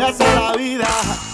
Gracias a la vida.